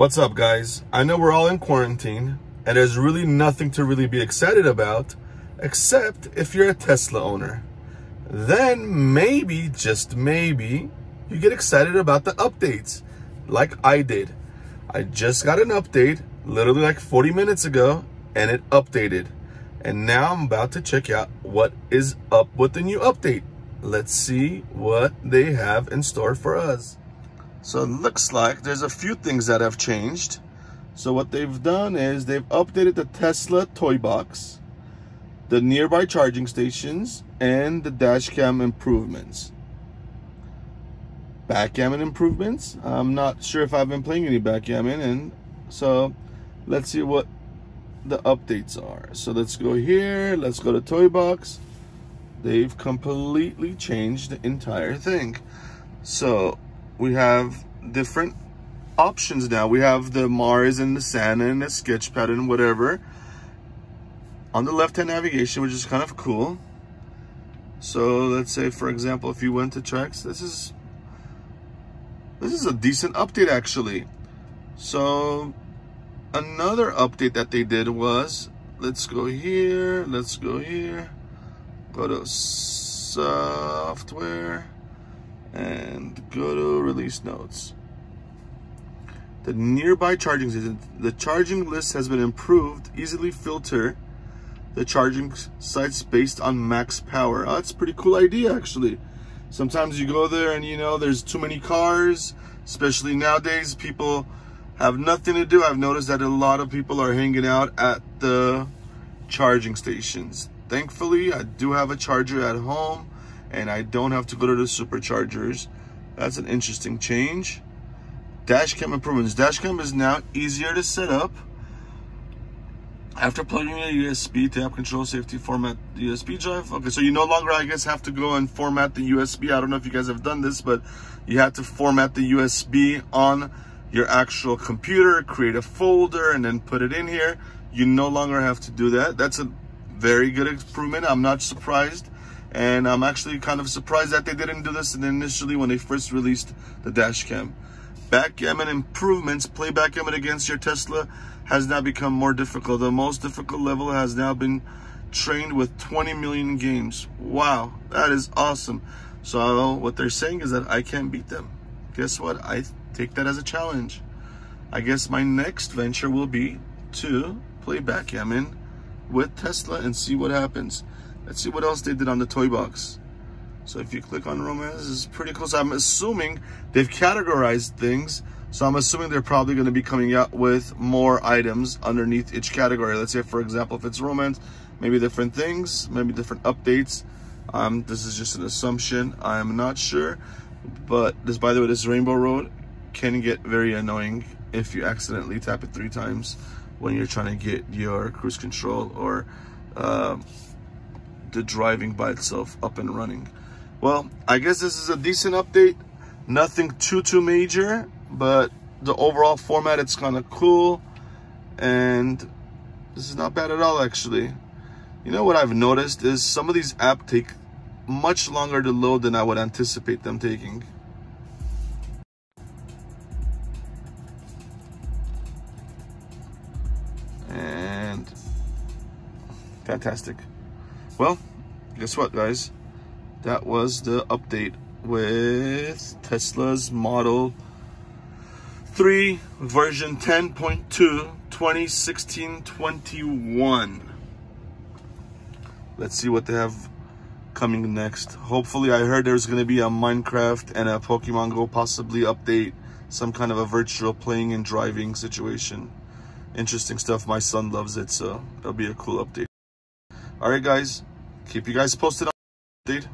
What's up, guys? I know we're all in quarantine, and there's really nothing to really be excited about, except if you're a Tesla owner. Then maybe, just maybe, you get excited about the updates, like I did. I just got an update, literally like 40 minutes ago, and it updated. And now I'm about to check out what is up with the new update. Let's see what they have in store for us. So it looks like there's a few things that have changed. So what they've done is they've updated the Tesla toy box, the nearby charging stations, and the dash cam improvements. Backgammon improvements. I'm not sure if I've been playing any backgammon, and so let's see what the updates are. So let's go here. Let's go to toy box. They've completely changed the entire thing. So we have different options now. We have the Mars and the Santa and the Sketchpad and whatever. On the left-hand navigation, which is kind of cool. So let's say, for example, if you went to tracks, this is this is a decent update actually. So another update that they did was, let's go here, let's go here, go to software, and go to release notes. The nearby charging the charging list has been improved. Easily filter the charging sites based on max power. Oh, that's a pretty cool idea, actually. Sometimes you go there and you know there's too many cars, especially nowadays. People have nothing to do. I've noticed that a lot of people are hanging out at the charging stations. Thankfully, I do have a charger at home and I don't have to go to the superchargers. That's an interesting change. Dashcam improvements. Dashcam is now easier to set up. After plugging in a USB tap control safety format USB drive. Okay, so you no longer, I guess, have to go and format the USB. I don't know if you guys have done this, but you have to format the USB on your actual computer, create a folder, and then put it in here. You no longer have to do that. That's a very good improvement. I'm not surprised and I'm actually kind of surprised that they didn't do this initially when they first released the dash cam. Backgammon improvements, play backgammon against your Tesla has now become more difficult. The most difficult level has now been trained with 20 million games. Wow, that is awesome. So what they're saying is that I can't beat them. Guess what? I take that as a challenge. I guess my next venture will be to play backgammon with Tesla and see what happens. Let's see what else they did on the toy box. So if you click on romance, it's pretty close. I'm assuming they've categorized things. So I'm assuming they're probably going to be coming out with more items underneath each category. Let's say, for example, if it's romance, maybe different things, maybe different updates. Um, this is just an assumption. I'm not sure. But this, by the way, this Rainbow Road can get very annoying if you accidentally tap it three times when you're trying to get your cruise control or uh, the driving by itself up and running. Well, I guess this is a decent update. Nothing too, too major, but the overall format, it's kind of cool. And this is not bad at all, actually. You know what I've noticed is some of these apps take much longer to load than I would anticipate them taking. And fantastic. Well, guess what, guys? That was the update with Tesla's Model 3 version 10.2 2016-21. Let's see what they have coming next. Hopefully, I heard there's going to be a Minecraft and a Pokemon Go possibly update, some kind of a virtual playing and driving situation. Interesting stuff. My son loves it, so it'll be a cool update. All right, guys. Keep you guys posted on update.